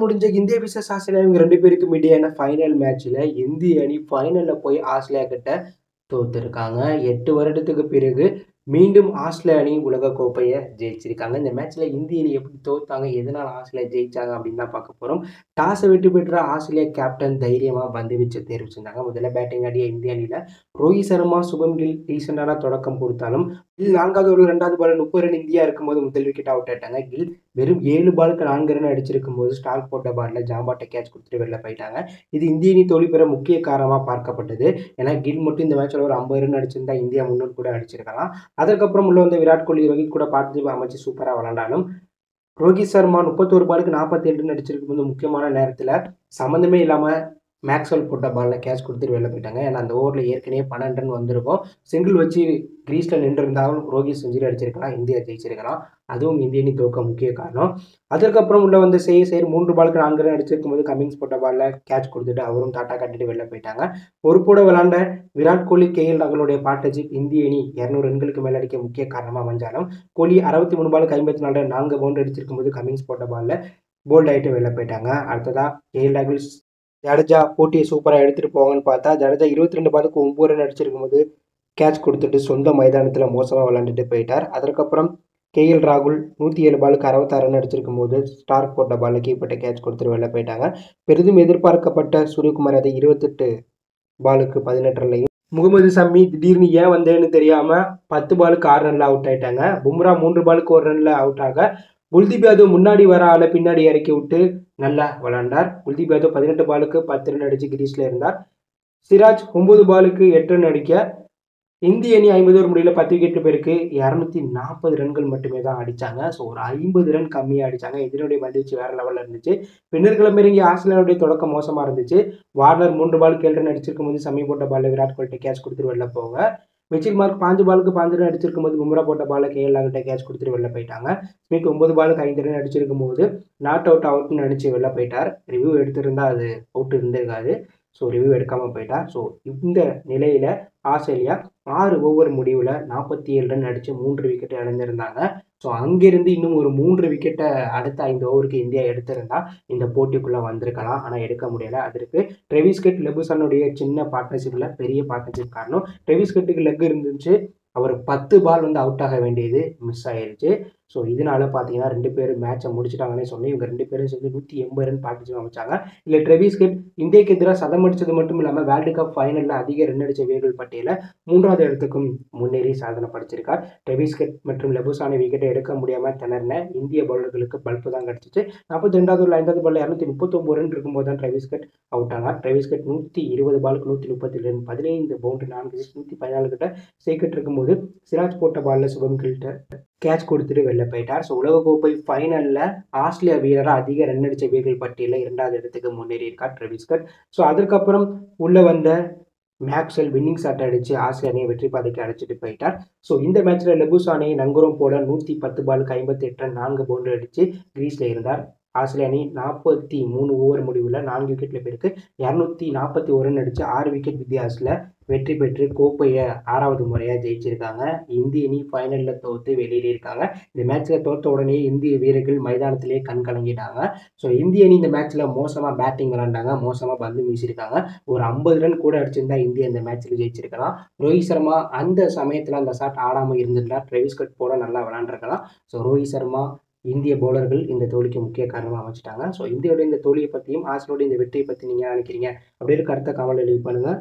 முடிஞ்ச இந்திய விசேஷ ஆஸ்திரேலியா இவங்க ரெண்டு பேருக்கும் இடையான ஃபைனல் மேட்ச்சில் இந்திய அணி ஃபைனலில் போய் ஆஸ்திரேலியா கிட்ட தோத்துருக்காங்க. எட்டு வருடத்துக்கு பிறகு மீண்டும் ஆஸ்திரேலியா அணி உலக கோப்பையை ஜெயிச்சிருக்காங்க. இந்த மேட்ச்சில் இந்திய அணி எப்படி தோத்தாங்க எதனால் ஆஸ்திரேலியா ஜெயிச்சாங்க அப்படின்னு தான் பார்க்க போகிறோம் டாஸை வெற்றி பெற்ற ஆஸ்திரேலியா கேப்டன் தைரியமாக பந்து வீச்சு தேர்வு செஞ்சாங்க. முதல்ல பேட்டிங் ஆடிய இந்திய அணியில் ரோஹித் சர்மா சுபம் கில் ரீசெண்டான தொடக்கம் கொடுத்தாலும் கில் நான்காவது ஒரு ரெண்டாவது பால் முப்பது ரன் இந்தியா இருக்கும்போது முதல் விக்கெட் அவுட் ஆயிட்டாங்க. கில் வெறும் ஏழு பாலுக்கு நான்கு ரன் அடிச்சிருக்கும் போது ஸ்டார்க் போட்ட பால்ல ஜாம்பாட்டை கேட்ச் கொடுத்துட்டு வெளில போயிட்டாங்க. இது இந்திய அணி தோல்வி பெற முக்கிய காரணமாக பார்க்கப்பட்டது. ஏன்னா கில் மட்டும் இந்த மேட்ச்ல ஒரு ஐம்பது ரன் அடிச்சிருந்தா இந்தியா முன்னூறு கூட அடிச்சிருக்கலாம். அதற்கப்புறம் உள்ள வந்து விராட் கோலி ரோஹித் கூட பார்த்து அமைச்சு சூப்பராக விளாண்டாலும் ரோஹித் சர்மா முப்பத்தோரு பாலுக்கு நாற்பத்தி ஏழு ரன் அடிச்சிருக்கும் போது முக்கியமான நேரத்தில் சம்மந்தமே இல்லாமல் மேக்ஸ்வெல் போட்ட பாலில் கேட்ச் கொடுத்துட்டு வெளில போயிட்டாங்க. ஏன்னா அந்த ஓவரில் ஏற்கனவே பன்னெண்டு ரன் வந்திருக்கும். சிங்கிள் வச்சு கிரீஸில் நின்று இருந்தாலும் ரோஹித் செஞ்சுரி அடிச்சிருக்கலாம். இந்தியா ஜெயிச்சிருக்கலாம். அதுவும் இந்திய அணி தோக்க முக்கிய காரணம். அதுக்கப்புறம் உள்ள வந்து செய்ய செய்ய மூன்று பாலுக்கு நான்கு ரன் அடிச்சிருக்கும் போது கமிங்ஸ் போட்ட பாலில் கேட்ச் கொடுத்துட்டு அவரும் டாட்டா கட்டிட்டு வெளில போயிட்டாங்க. ஒரு கூட விளாண்ட விராட் கோலி கே எல் ராகுலுடைய பார்ட்னர்ஷிப் இந்திய அணி இரநூறு ரன்களுக்கு மேலே அடிக்க முக்கிய காரணமாக அமைஞ்சாலும் கோலி அறுபத்தி மூணு பாலுக்கு ஐம்பத்தி நாலு நான்கு பவுண்டர் அடிச்சிருக்கும் போது கமிங்ஸ் போட்ட பாலில் போல்ட் ஆகிட்டு வெளில போயிட்டாங்க. அடுத்ததாக கே எல் ராகுல் ஜடேஜா போட்டியை சூப்பராக எடுத்துகிட்டு போங்கன்னு பார்த்தா ஜடேஜா இருபத்தி ரெண்டு பாலுக்கு ஒம்பது ரன் அடிச்சிருக்கும் போது கேட்ச் கொடுத்துட்டு சொந்த மைதானத்தில் மோசமாக விளாண்டுட்டு போயிட்டார். அதற்கப்புறம் கேஎல் ராகுல் நூற்றி ஏழு பாலுக்கு அறுபத்தாறு ரன் அடிச்சிருக்கும் போது ஸ்டார் போட்ட பாலில் கீப்பட்ட கேட்ச் கொடுத்துட்டு வெளில போயிட்டாங்க. பெரிதும் எதிர்பார்க்கப்பட்ட சூரியகுமார் அதை இருபத்தெட்டு பாலுக்கு பதினெட்டு ரன்லையும் முகமது சம்மி திடீர்னு ஏன் வந்தேன்னு தெரியாமல் பத்து பாலுக்கு ஆறு ரனில் அவுட் ஆயிட்டாங்க. பும்ரா மூன்று பாலுக்கு ஒரு ரனில் அவுட் ஆக குல்தீப் யாதவ் முன்னாடி வர ஆளை பின்னாடி இறக்கி விட்டு நல்லா விளாண்டார் குல்தீப் யாதவ் பதினெட்டு பாலுக்கு பத்து ரன் அடிச்சு கிரீஸ்ல இருந்தார். சிராஜ் ஒன்பது பாலுக்கு எட்டு ரன் அடிக்க இந்திய அணி ஐம்பது ஒரு முடியல பத்து விக்கெட் பேருக்கு இரநூத்தி நாற்பது ரன்கள் மட்டுமே தான் அடித்தாங்க ஸோ ஒரு ஐம்பது ரன் கம்மியாக அடித்தாங்க இதனுடைய வந்துச்சு வேற லெவலில் இருந்துச்சு. பின்னர் கிளம்பிறங்கி ஆஸ்திரேலியாவுடைய தொடக்கம் மோசமாக இருந்துச்சு. வார்னர் மூன்று பால் ஏழு ரன் அடிச்சிருக்கும் போது சமீப போட்ட பாலில் விராட் கோலிட்ட கேட்ச் கொடுத்துட்டு வெளில போங்க மிச்சில் மார்க் பாஞ்சு பாலுக்கு பாஞ்சு ரன் அடிச்சிருக்கும் போது பும்ரா போட்ட பாலை கேஎல் ராகுல்கிட்ட கேட்ச் கொடுத்துட்டு வெளில போயிட்டாங்க. ஸ்மித் ஒன்பது பாலுக்கு ஐந்து ரன் அடிச்சிருக்கும் போது நாட் அவுட் அவுட்னு நினச்சி வெளில போயிட்டார். ரிவ்யூ எடுத்திருந்தா அது அவுட் இருந்திருக்காது. ஸோ ரிவ்யூ எடுக்காமல் போயிட்டார் ஸோ இந்த நிலையில் ஆஸ்திரேலியா ஆறு ஓவர் முடிவில் நாற்பத்தி ஏழு ரன் அடித்து மூன்று விக்கெட்டை இழந்திருந்தாங்க ஸோ அங்கேருந்து இன்னும் ஒரு மூன்று விக்கெட்டை அடுத்த ஐந்து ஓவருக்கு இந்தியா எடுத்திருந்தா இந்த போட்டிக்குள்ளே வந்திருக்கலாம். ஆனால் எடுக்க முடியலை. அதற்கு ட்ரெவிஸ்கெட் லெபுசனுடைய சின்ன பார்ட்னர்ஷிப்பில் பெரிய பார்ட்னர்ஷிப் காரணம். ட்ரெவிஸ்கெட்டுக்கு லெக் இருந்துச்சு. அவர் பத்து பால் வந்து அவுட் ஆக வேண்டியது மிஸ் ஆயிடுச்சு ஸோ இதனால பார்த்தீங்கன்னா ரெண்டு பேரும் மேட்சை முடிச்சிட்டாங்கன்னே சொல்லி இவங்க ரெண்டு பேரும் சேர்ந்து நூற்றி எண்பது ரன் பார்ட்டிசிபேட் அமைச்சாங்க. இல்லை ட்ரெவிஸ் கெட் இந்தியாவுக்கு எதிராக சதம் அடித்தது மட்டும் இல்லாமல் வேர்ல்டு கப் ஃபைனலில் அதிக ரன் அடித்த வீரர்கள் பட்டியலில் மூன்றாவது இடத்துக்கும் முன்னேறி சாதனை படிச்சிருக்கார். ட்ரெவிஸ் கெட் மற்றும் லெபுசானி விக்கெட்டை எடுக்க முடியாமல் திணறின இந்திய பவுலர்களுக்கு பல்பு தான் கிடச்சிச்சு. நாற்பத்தி ரெண்டாவது ஒரு ஐந்தாவது பால் இரநூத்தி முப்பத்தொம்பது ரன் இருக்கும்போது தான் ட்ரெவிஸ் கட் அவுட் ஆனார். ட்ரெவிஸ் கட் நூற்றி இருபது பாலுக்கு நூற்றி முப்பத்தி ரன் பதினைந்து பவுண்டரி நான்கு நூற்றி பதினாலு கிட்ட சேர்க்கிட்டு இருக்கும்போது சிராஜ் போட்ட பாலில் சுபம் கில்ட்ட கேட்ச் கொடுத்துட்டு வெளில போயிட்டார். ஸோ உலகக்கோப்பை ஃபைனலில் ஆஸ்திரேலியா வீரராக அதிக ரன் அடித்த வீரர்கள் பட்டியலில் இரண்டாவது இடத்துக்கு முன்னேறி இருக்கார் ட்ரெவிஸ்கட் ஸோ அதற்கப்புறம் உள்ளே வந்த மேக்ஸ்வெல் வின்னிங் ஷாட் அடித்து ஆஸ்திரேலியா அணியை வெற்றி பாதைக்கு அழைச்சிட்டு போயிட்டார். ஸோ இந்த மேட்ச்சில் லெபுசானை நங்குரம் போல நூற்றி பத்து பாலுக்கு ஐம்பத்தி எட்டு நான்கு பவுண்டர் அடித்து கிரீஸில் இருந்தார். ஆஸ்திரேலிய அணி நாற்பத்தி மூணு ஓவர் முடிவில் நான்கு விக்கெட்டில் போயிருக்கு. இரநூத்தி நாற்பத்தி ஒரு ரன் அடித்து ஆறு விக்கெட் வித்தியாசத்தில் வெற்றி பெற்று கோப்பையை ஆறாவது முறையாக ஜெயிச்சிருக்காங்க. இந்திய அணி ஃபைனலில் தோற்று வெளியேறியிருக்காங்க இந்த மேட்ச்சில் தோற்ற உடனே இந்திய வீரர்கள் மைதானத்திலே கண் கலங்கிட்டாங்க. ஸோ இந்திய அணி இந்த மேட்ச்சில் மோசமாக பேட்டிங் விளாண்டாங்க மோசமாக பந்து வீசியிருக்காங்க. ஒரு ஐம்பது ரன் கூட அடிச்சிருந்தா இந்தியா இந்த மேட்ச்சில் ஜெயிச்சிருக்கலாம். ரோஹித் சர்மா அந்த சமயத்தில் அந்த ஷாட் ஆடாமல் இருந்திருந்தா ட்ரெவிஸ்கட் போட நல்லா விளாண்டுருக்கலாம் ஸோ ரோஹித் சர்மா இந்திய பவுலர்கள் இந்த தோல்விக்கு முக்கிய காரணமாக அமைச்சிட்டாங்க ஸோ இந்தியாவுடைய இந்த தோல்வியை பற்றியும் ஆஸ்திரேலியோட இந்த வெற்றியை பற்றி நீங்கள் நினைக்கிறீங்க? அப்படின்னு கருத்தை கவலை பண்ணுங்கள்